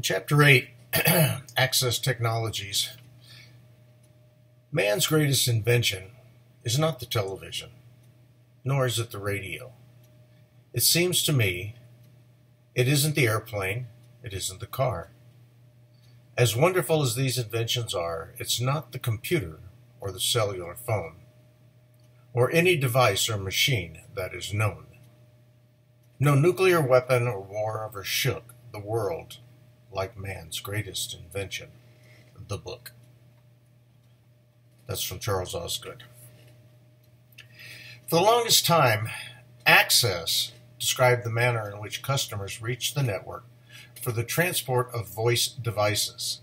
In Chapter 8, Access Technologies, man's greatest invention is not the television, nor is it the radio. It seems to me it isn't the airplane, it isn't the car. As wonderful as these inventions are, it's not the computer or the cellular phone, or any device or machine that is known. No nuclear weapon or war ever shook the world like man's greatest invention, the book. That's from Charles Osgood. For the longest time, access described the manner in which customers reached the network for the transport of voice devices.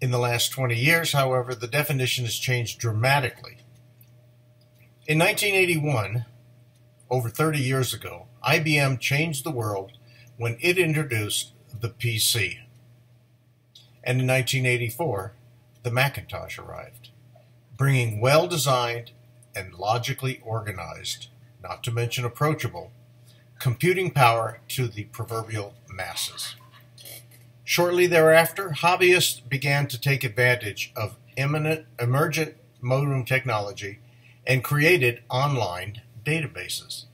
In the last 20 years, however, the definition has changed dramatically. In 1981, over 30 years ago, IBM changed the world when it introduced the PC. And in 1984, the Macintosh arrived, bringing well designed and logically organized, not to mention approachable, computing power to the proverbial masses. Shortly thereafter, hobbyists began to take advantage of eminent, emergent modem technology and created online databases.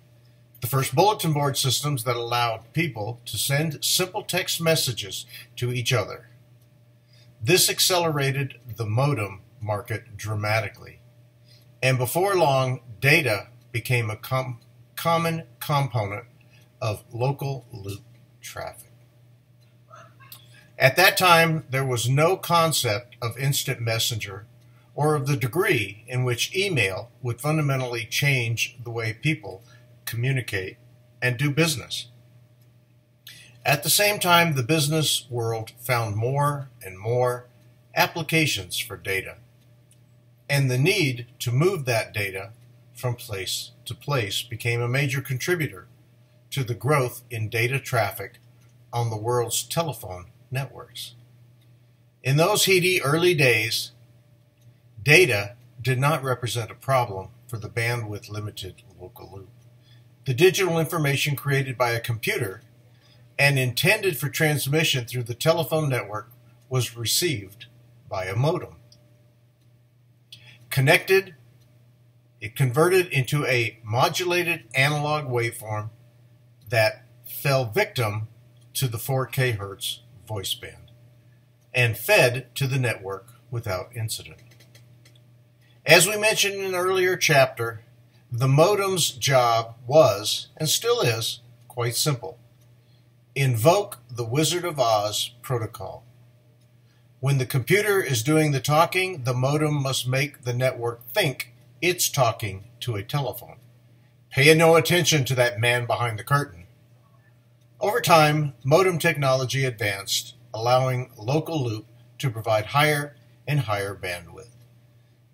The first bulletin board systems that allowed people to send simple text messages to each other. This accelerated the modem market dramatically. And before long, data became a com common component of local loop traffic. At that time, there was no concept of instant messenger or of the degree in which email would fundamentally change the way people communicate and do business. At the same time, the business world found more and more applications for data and the need to move that data from place to place became a major contributor to the growth in data traffic on the world's telephone networks. In those heady early days, data did not represent a problem for the bandwidth limited local loop. The digital information created by a computer and intended for transmission through the telephone network was received by a modem. Connected, it converted into a modulated analog waveform that fell victim to the 4 kHz voice band and fed to the network without incident. As we mentioned in an earlier chapter, the modem's job was, and still is, quite simple. Invoke the Wizard of Oz protocol. When the computer is doing the talking, the modem must make the network think it's talking to a telephone. Pay no attention to that man behind the curtain. Over time, modem technology advanced, allowing local loop to provide higher and higher bandwidth.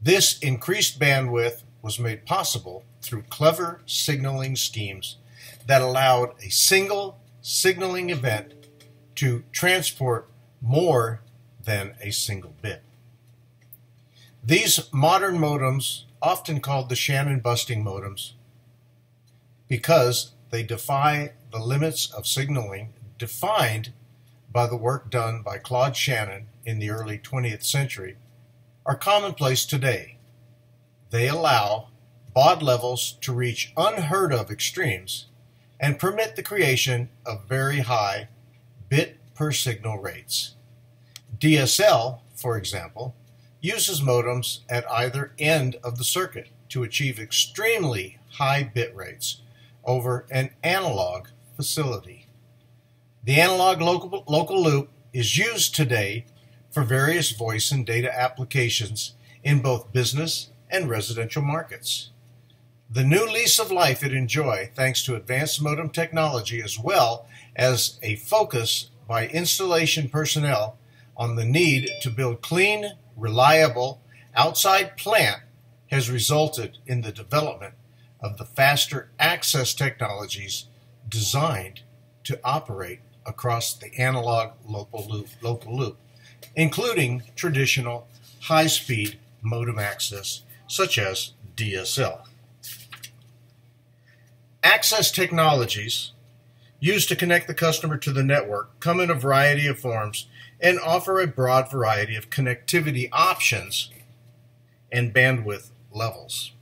This increased bandwidth was made possible through clever signaling schemes that allowed a single signaling event to transport more than a single bit. These modern modems, often called the Shannon busting modems, because they defy the limits of signaling defined by the work done by Claude Shannon in the early 20th century, are commonplace today. They allow baud levels to reach unheard of extremes and permit the creation of very high bit per signal rates. DSL, for example, uses modems at either end of the circuit to achieve extremely high bit rates over an analog facility. The analog local, local loop is used today for various voice and data applications in both business and residential markets. The new lease of life it enjoy thanks to advanced modem technology as well as a focus by installation personnel on the need to build clean, reliable, outside plant has resulted in the development of the faster access technologies designed to operate across the analog local loop, local loop including traditional high-speed modem access such as DSL. Access technologies used to connect the customer to the network come in a variety of forms and offer a broad variety of connectivity options and bandwidth levels.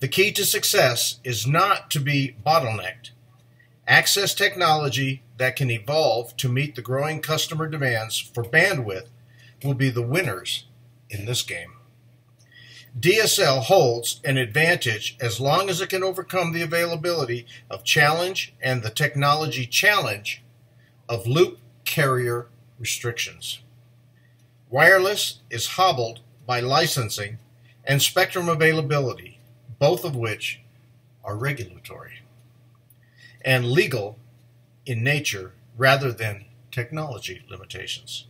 The key to success is not to be bottlenecked. Access technology that can evolve to meet the growing customer demands for bandwidth will be the winners in this game. DSL holds an advantage as long as it can overcome the availability of challenge and the technology challenge of loop carrier restrictions. Wireless is hobbled by licensing and spectrum availability, both of which are regulatory and legal in nature rather than technology limitations.